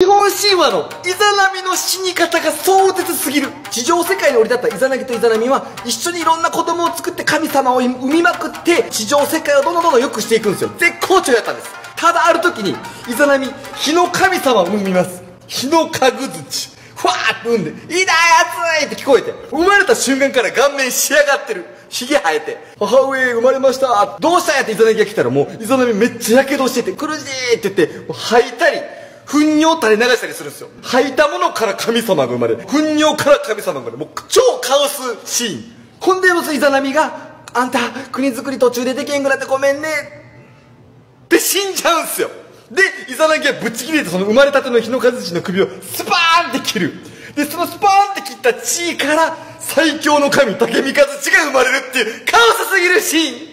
日本神話のイザナミの死に方が壮絶すぎる。地上世界に降り立ったイザナギとイザナミは一緒にいろんな子供を作って神様を生みまくって地上世界をどんどんどんどん良くしていくんですよ。絶好調やったんです。ただある時にイザナミ火の神様を生みます。火のかぐづちふわーって産んで「痛い熱い!」って聞こえて生まれた瞬間から顔面仕上がってる。ひげ生えて母上生まれました。どうしたんやってイザナギが来たらもうイザナミめっちゃやけどしてて苦しいって言ってもう吐いたり糞尿垂れ流したりするんですよ。吐いたものから神様が生まれる。糞尿から神様が生まれる。もう超カオスシーン。ほんでイザナミが「あんた国作り途中でできへんくなってごめんね」って死んじゃうんすよ。でイザナギはぶっちぎれてその生まれたての日の数の首をスパーンって切る。でそのスパーンって切った地位から最強の神竹三和が生まれるっていうカオスすぎるシーン。